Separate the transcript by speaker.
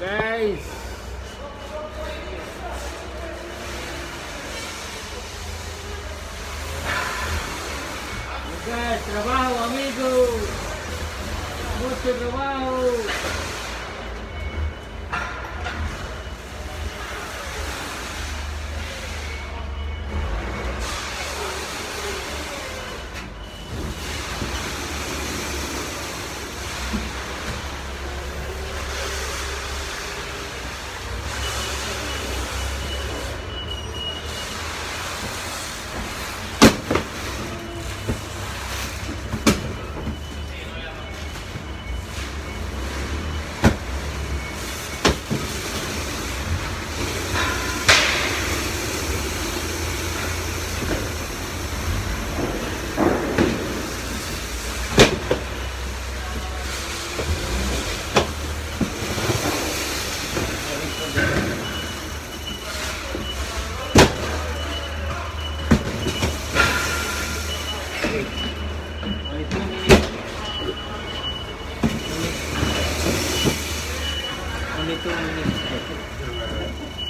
Speaker 1: 10. trabalho amigo. muito trabalho. Trabaho! Only two minutes. Only two minutes.